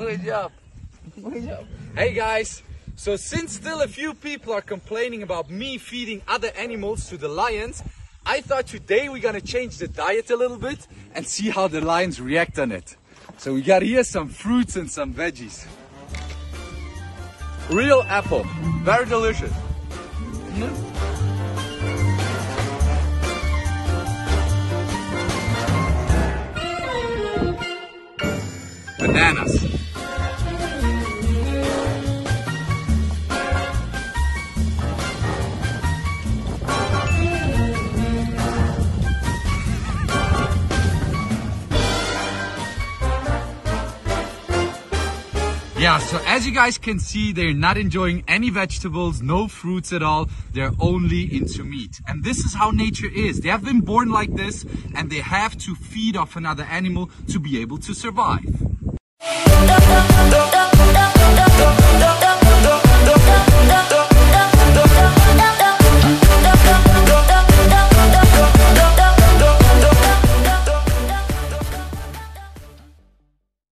Good job. Good job. Hey guys, so since still a few people are complaining about me feeding other animals to the lions, I thought today we're gonna change the diet a little bit and see how the lions react on it. So we got here some fruits and some veggies. Real apple, very delicious. Bananas. Yeah, so as you guys can see, they're not enjoying any vegetables, no fruits at all. They're only into meat. And this is how nature is. They have been born like this and they have to feed off another animal to be able to survive.